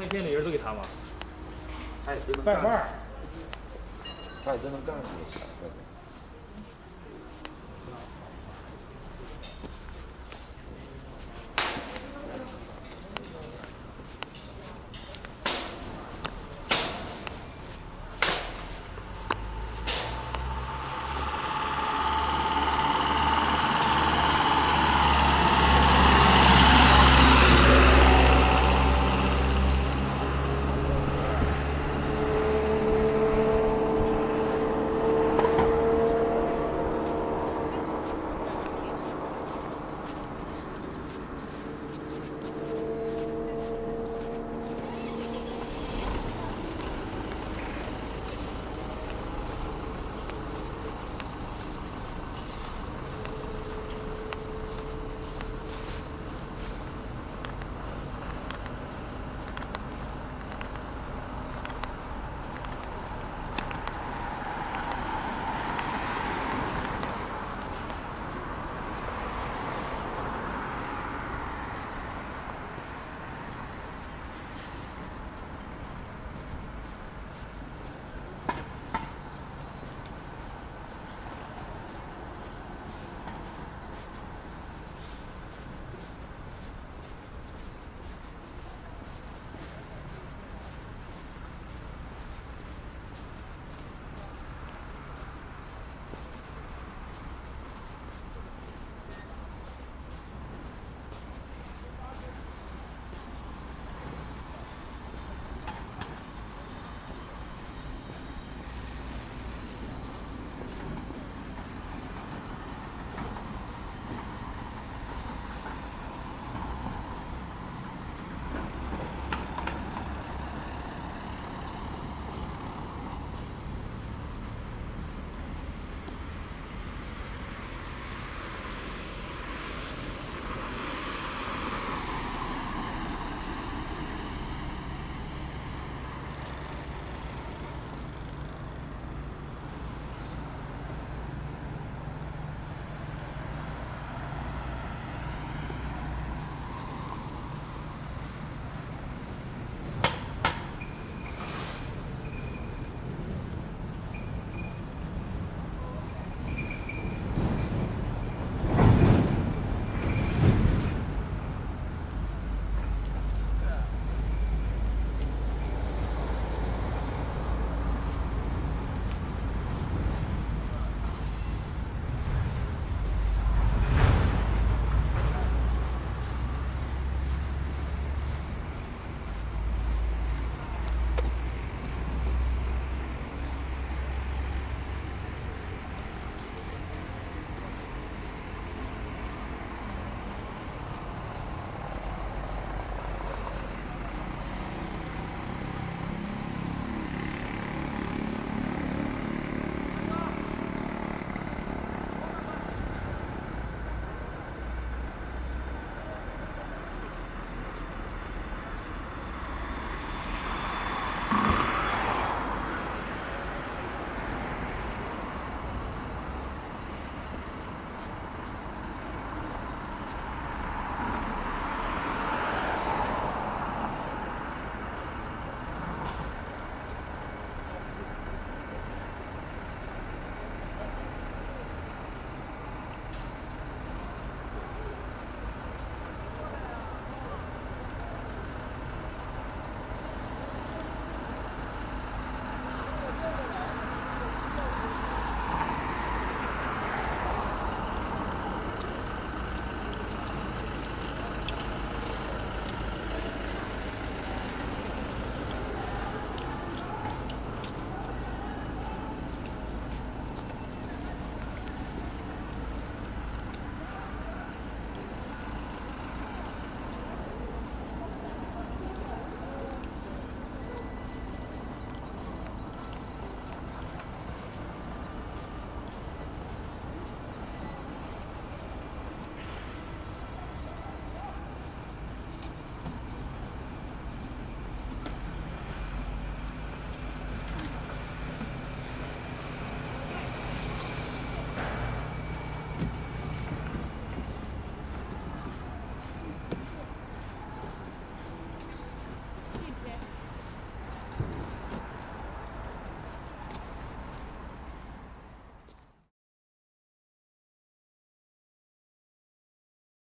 那些礼人都给他吗？他也真能干。半半。他也真能干出来。